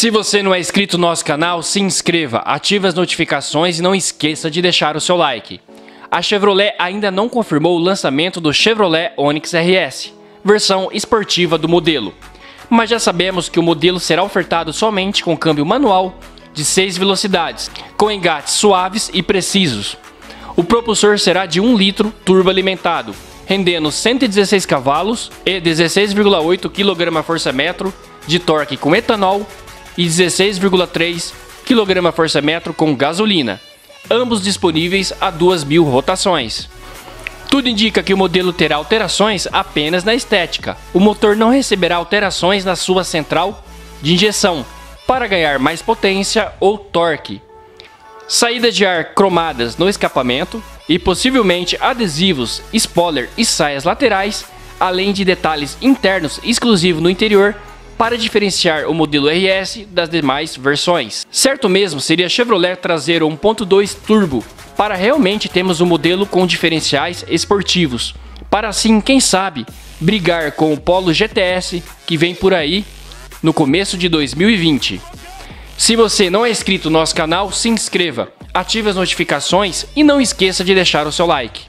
Se você não é inscrito no nosso canal, se inscreva, ative as notificações e não esqueça de deixar o seu like. A Chevrolet ainda não confirmou o lançamento do Chevrolet Onix RS, versão esportiva do modelo. Mas já sabemos que o modelo será ofertado somente com câmbio manual de 6 velocidades, com engates suaves e precisos. O propulsor será de 1 litro turbo alimentado, rendendo 116 cavalos e 16,8 kgfm de torque com etanol e 16,3 kgfm com gasolina, ambos disponíveis a 2.000 rotações. Tudo indica que o modelo terá alterações apenas na estética. O motor não receberá alterações na sua central de injeção para ganhar mais potência ou torque. Saída de ar cromadas no escapamento e possivelmente adesivos, spoiler e saias laterais, além de detalhes internos exclusivos no interior para diferenciar o modelo RS das demais versões. Certo mesmo seria Chevrolet trazer o 1.2 turbo para realmente termos um modelo com diferenciais esportivos, para assim, quem sabe, brigar com o Polo GTS que vem por aí no começo de 2020. Se você não é inscrito no nosso canal, se inscreva, ative as notificações e não esqueça de deixar o seu like.